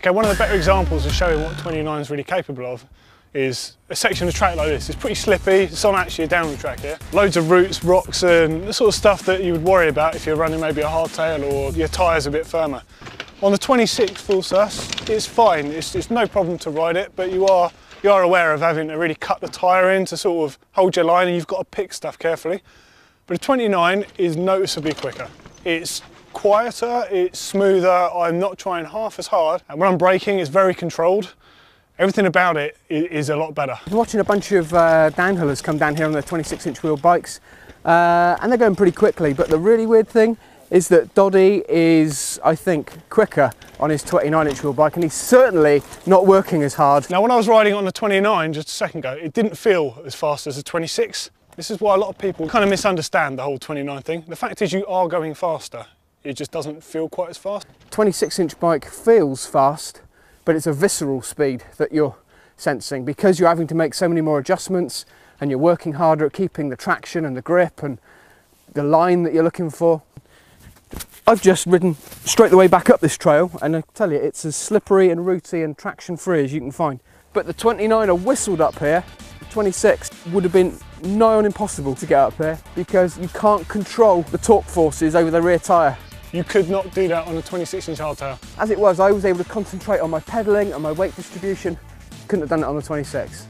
Okay, one of the better examples of showing what 29 is really capable of is a section of track like this. It's pretty slippy, it's on actually a downhill track here. Loads of roots, rocks and the sort of stuff that you would worry about if you're running maybe a hardtail or your tyres a bit firmer. On the 26 full sus, it's fine, it's, it's no problem to ride it, but you are, you are aware of having to really cut the tyre in to sort of hold your line and you've got to pick stuff carefully. But a 29 is noticeably quicker. It's quieter, it's smoother, I'm not trying half as hard. And when I'm braking, it's very controlled. Everything about it is a lot better. I'm watching a bunch of uh, downhillers come down here on their 26 inch wheel bikes uh, and they're going pretty quickly but the really weird thing is that Doddy is I think quicker on his 29 inch wheel bike and he's certainly not working as hard. Now when I was riding on the 29 just a second ago it didn't feel as fast as the 26. This is why a lot of people kind of misunderstand the whole 29 thing. The fact is you are going faster it just doesn't feel quite as fast. 26 inch bike feels fast but it's a visceral speed that you're sensing because you're having to make so many more adjustments and you're working harder at keeping the traction and the grip and the line that you're looking for. I've just ridden straight the way back up this trail and I tell you it's as slippery and rooty and traction free as you can find. But the 29er whistled up here, the 26 would have been nigh on impossible to get up here because you can't control the torque forces over the rear tyre. You could not do that on a 26 inch hardtail. As it was, I was able to concentrate on my pedalling and my weight distribution. Couldn't have done it on the 26.